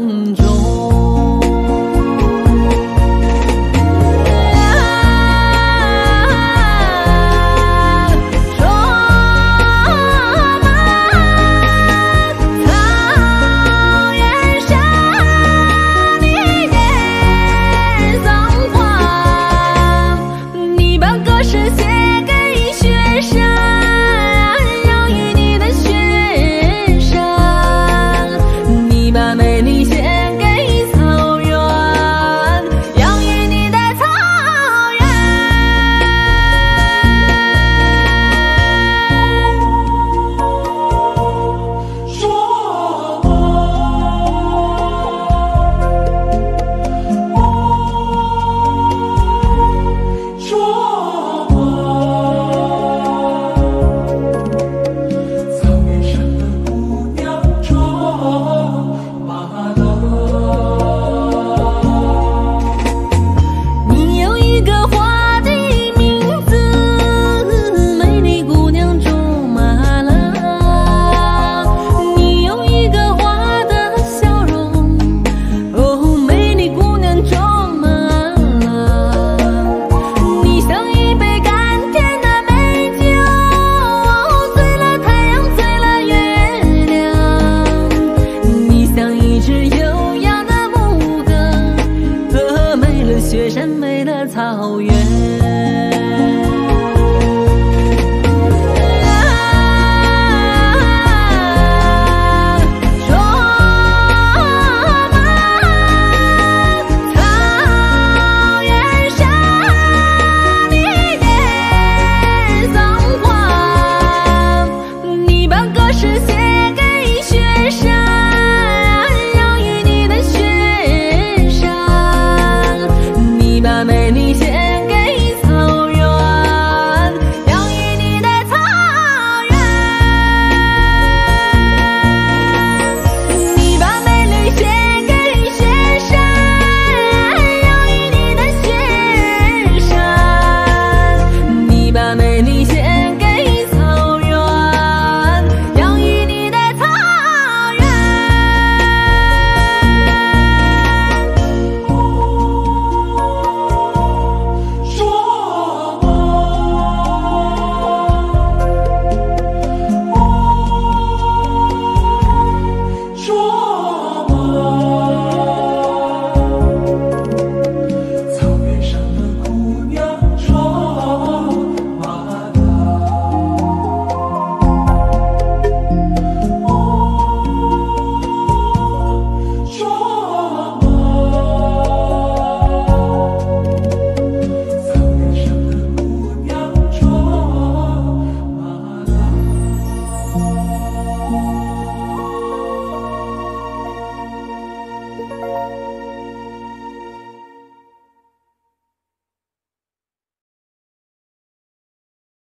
梦中。雪山美了草原。